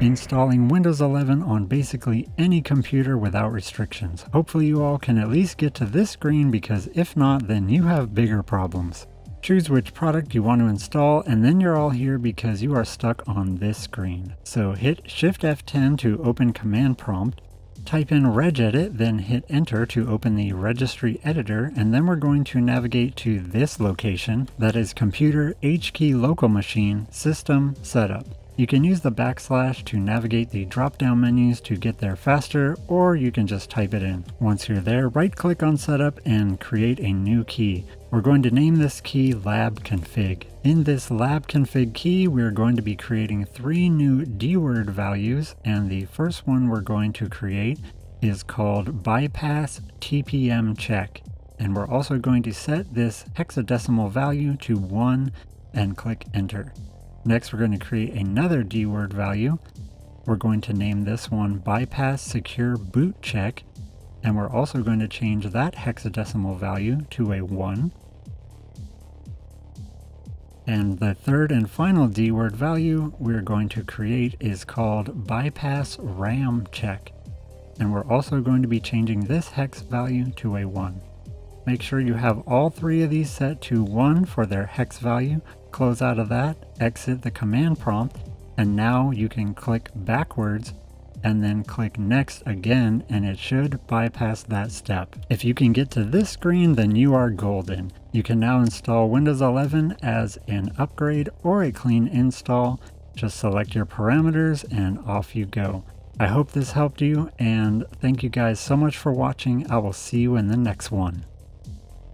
installing Windows 11 on basically any computer without restrictions. Hopefully you all can at least get to this screen because if not, then you have bigger problems. Choose which product you want to install and then you're all here because you are stuck on this screen. So hit Shift F10 to open command prompt, type in regedit, then hit enter to open the registry editor and then we're going to navigate to this location that is computer H key local machine system setup. You can use the backslash to navigate the drop-down menus to get there faster, or you can just type it in. Once you're there, right-click on Setup and create a new key. We're going to name this key lab config. In this lab config key, we're going to be creating three new dword values, and the first one we're going to create is called bypass TPM check. And we're also going to set this hexadecimal value to 1 and click enter. Next, we're going to create another dword value. We're going to name this one bypass secure boot check. And we're also going to change that hexadecimal value to a 1. And the third and final dword value we're going to create is called bypass RAM check. And we're also going to be changing this hex value to a 1. Make sure you have all three of these set to 1 for their hex value Close out of that, exit the command prompt, and now you can click backwards and then click next again and it should bypass that step. If you can get to this screen then you are golden. You can now install Windows 11 as an upgrade or a clean install. Just select your parameters and off you go. I hope this helped you and thank you guys so much for watching. I will see you in the next one.